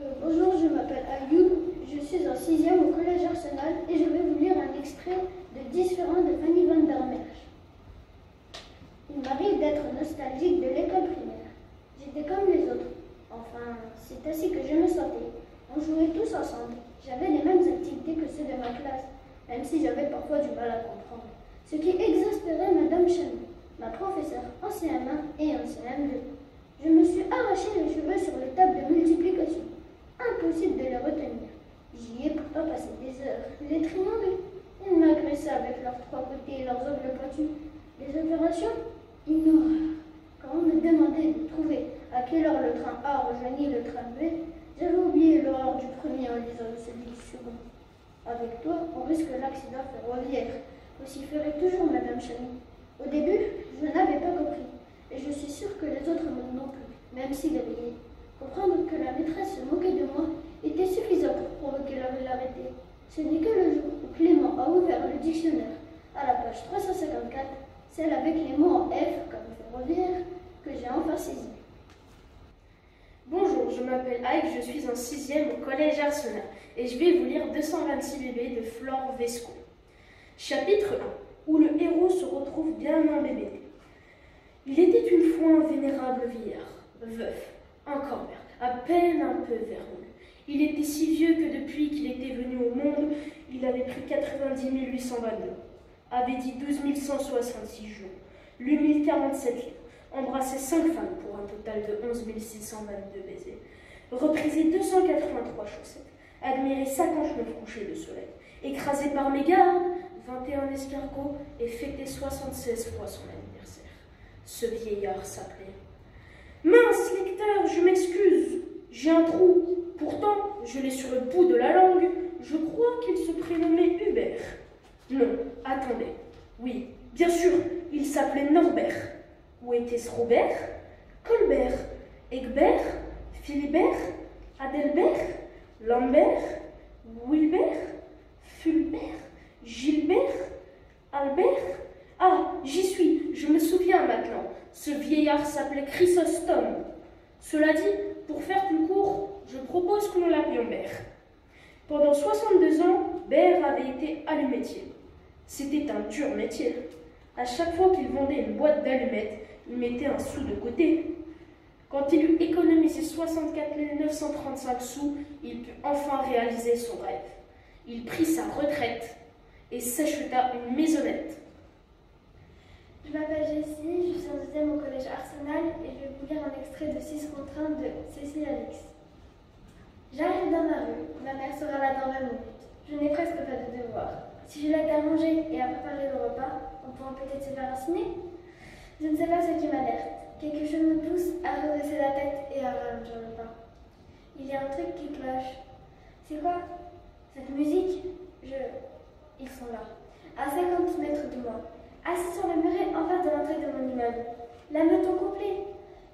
Euh, bonjour, je m'appelle Ayoub, je suis en sixième au collège Arsenal et je vais vous lire un extrait de Différent de Fanny van der Merch. Il m'arrive d'être nostalgique de l'école primaire. J'étais comme les autres. Enfin, c'est ainsi que je me sentais. On jouait tous ensemble. J'avais les mêmes activités que ceux de ma classe, même si j'avais parfois du mal à comprendre. Ce qui exaspérait Madame Chanu, ma professeure en CM1 et en CM2. Je me suis arraché les cheveux sur les tables de multiplication. Impossible de les retenir. J'y ai pourtant passé des heures, les triangles. Ils m'agressaient avec leurs trois côtés et leurs ongles pointus. Les opérations Une horreur. Quand on me demandait de trouver à quelle heure le train A rejoignit le train B, j'avais oublié l'horreur du premier en lisant celui du second. Avec toi, on risque l'accident ferroviaire, vociférait toujours Madame Chani. Au début, je n'avais pas compris, et je suis sûre que les autres non plus, même s'ils riaient. Comprendre que la maîtresse se moquait de moi était suffisant pour provoquer hilarité. Ce n'est que le jour où Clément a ouvert le dictionnaire à la page 354, celle avec les mots en F comme ferroviaire, que j'ai enfin saisi. Bonjour, je m'appelle Ike, je suis en sixième au collège Arsenal et je vais vous lire 226 bébés de Flore Vesco. Chapitre 1, où le héros se retrouve bien embébété. Il était une fois un vénérable vieillard, veuf, encore mère, à peine un peu verrouillé. Il était si vieux que depuis qu'il était venu au monde, il avait pris 90 822, avait dit 12 166 jours, lu 1047 livres, embrassé 5 femmes pour un total de 11 622 baisers, reprisé 283 chaussettes, admiré 59 couchers de soleil, écrasé par mes gardes 21 escargots et fêté 76 fois son anniversaire. Ce vieillard s'appelait Mince lecteur, je m'excuse, j'ai un trou. Pourtant, je l'ai sur le bout de la langue. Je crois qu'il se prénommait Hubert. Non, attendez. Oui, bien sûr, il s'appelait Norbert. Où était-ce Robert? Colbert Egbert Philibert Adelbert Lambert Wilbert Fulbert Gilbert Albert Ah, j'y suis, je me souviens maintenant. Ce vieillard s'appelait Chrysostome. Cela dit, pour faire plus court, je propose que nous l'appelions Bert. Pendant 62 ans, Bert avait été allumettier. C'était un dur métier. À chaque fois qu'il vendait une boîte d'allumettes, il mettait un sou de côté. Quand il eut économisé 64 935 sous, il put enfin réaliser son rêve. Il prit sa retraite et s'acheta une maisonnette. Je m'appelle Jessie, je suis en deuxième au collège Arsenal et je vais vous lire un extrait de 6 contre 1 de Cécile Alix. J'arrive dans ma rue, ma mère sera là dans 20 minutes. Je n'ai presque pas de devoir. Si je l'aide à manger et à préparer le repas, on pourra peut-être se faire un. Je ne sais pas ce qui m'alerte. Quelque chose me pousse à redresser la tête et à ralentir le pas. Il y a un truc qui cloche. C'est quoi? Cette musique? Je. Ils sont là, à 50 mètres de moi, assis sur le muret en face de l'entrée de mon immeuble. La meute complet.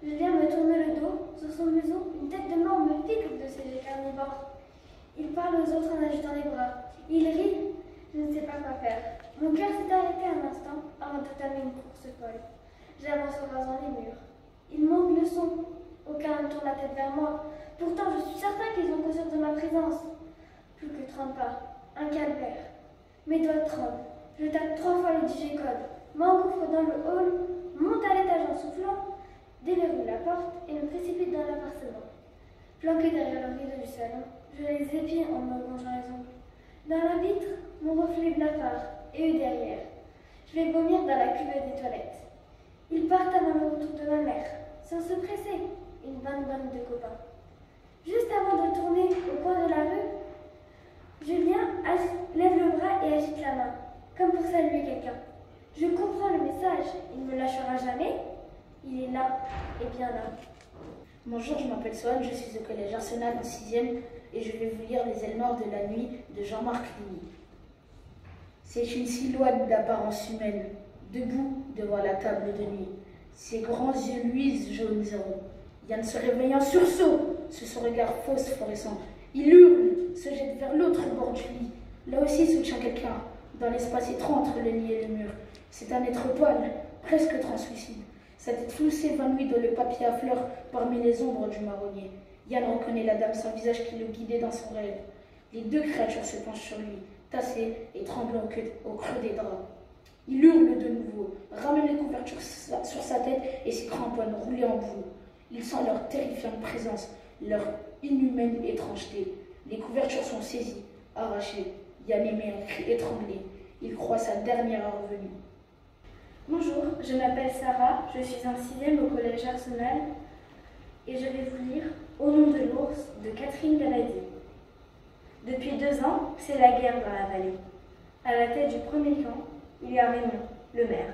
Julien me tourne le dos, sur son museau, une tête de mort me pique de ses jets carnivores. Il parle aux autres en agitant les bras. Il rit. Je ne sais pas quoi faire. Mon cœur s'est arrêté un instant avant d'entamer une course folle. J'avance en rasant les murs. Ils montent le son. Aucun ne tourne la tête vers moi. Pourtant, je suis certain qu'ils ont conscience de ma présence. Plus que 30 pas. Un calvaire. Mes doigts tremblent. Je tape trois fois le digicode, m'engouffre dans le hall, monte à l'étage en soufflant, déverrouille la porte et me précipite dans l'appartement. Planqué derrière le rideau du salon, je les épie en me rongeant les ongles. Dans la vitre, mon reflet blafard, et eux derrière. Je vais vomir dans la cuvette des toilettes. Ils partent avant le retour de ma mère, sans se presser, une de copains. Juste avant de tourner au coin de la rue, Julien lève le bras et agite la main, comme pour saluer quelqu'un. Je comprends le message, il ne me lâchera jamais. Il est là, et bien là. Bonjour, je m'appelle Swan, je suis au collège Arsenal en 6e et je vais vous lire Les ailes noires de la nuit de Jean-Marc Ligny. C'est une silhouette d'apparence humaine, debout devant la table de nuit. Ses grands yeux luisent jaune zéro. Yann se réveille en sursaut, sous son regard phosphorescent. Il hurle, se jette vers l'autre bord du lit. Là aussi soutient quelqu'un, dans l'espace étroit entre le lit et le mur. C'est un être pâle, presque translucide. Sa tête floussée s'évanouit dans le papier à fleurs parmi les ombres du marronnier. Yann reconnaît la dame sans visage qui le guidait dans son rêve. Les deux créatures se penchent sur lui, tassées et tremblant au creux des draps. Il hurle de nouveau, ramène les couvertures sur sa tête et ses cramponnes roulées en boue. Il sent leur terrifiante présence, leur inhumaine étrangeté. Les couvertures sont saisies, arrachées. Yann émet un cri étranglé. Il croit sa dernière heure venue. Bonjour, je m'appelle Sarah, je suis en sixième au collège Arsenal et je vais vous lire Au nom de l'ours de Catherine Galadi. Depuis deux ans, c'est la guerre dans la vallée. À la tête du premier camp, il y a Raymond, le maire,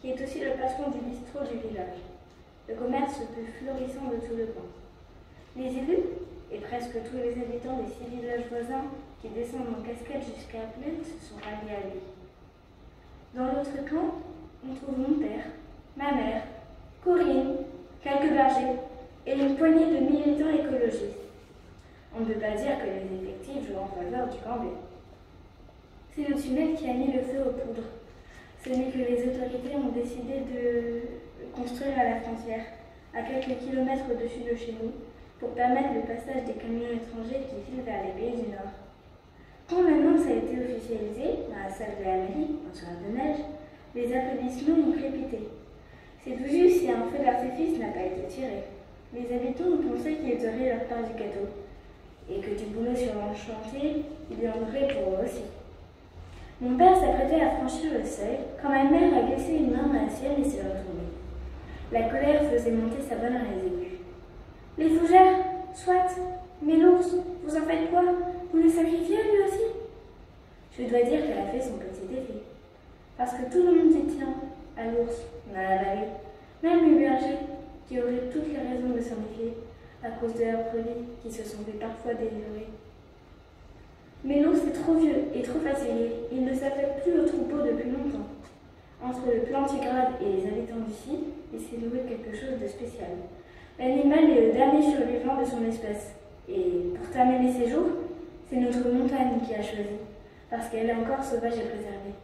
qui est aussi le patron du bistrot du village, le commerce le plus florissant de tout le coin. Les élus et presque tous les habitants des six villages voisins qui descendent en cascade jusqu'à Plaine sont ralliés à lui. Dans l'autre camp, on trouve mon père, ma mère, Corinne, quelques bergers et une poignée de militants écologistes. On ne peut pas dire que les effectifs jouent en faveur du camp C'est le tunnel qui a mis le feu aux poudres. Ce n'est que les autorités ont décidé de construire à la frontière, à quelques kilomètres au-dessus de chez nous, pour permettre le passage des camions étrangers qui filent vers les pays du Nord. Quand l'annonce a été officialisée dans la salle de la mairie, en soir de neige, les applaudissements ont crépité. C'est tout juste si un feu d'artifice n'a pas été tiré. Les habitants ont pensé qu'ils auraient leur part du gâteau, et que du boulot sur le chantier, il y en aurait pour eux aussi. Mon père s'apprêtait à franchir le seuil quand ma mère a glissé une main dans la sienne et s'est retournée. La colère faisait monter sa voix dans les aigus. Les fougères, soit, mais l'ours, vous en faites quoi? Vous le sacrifiez lui aussi? Je dois dire qu'elle a fait son petit effet. Parce que tout le monde tient à l'ours dans la vallée, même les bergers qui auraient toutes les raisons de s'en méfier à cause de leurs produits qui se sont fait parfois délivrer. Mais l'ours est trop vieux et trop fatigué, il ne s'appelle plus au troupeau depuis longtemps. Entre le plantigrade et les habitants d'ici, il s'est noué quelque chose de spécial. L'animal est le dernier survivant de son espèce. Et pour terminer ses jours, c'est notre montagne qui a choisi, parce qu'elle est encore sauvage et préservée.